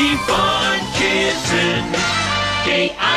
keep on kissing. Hey, I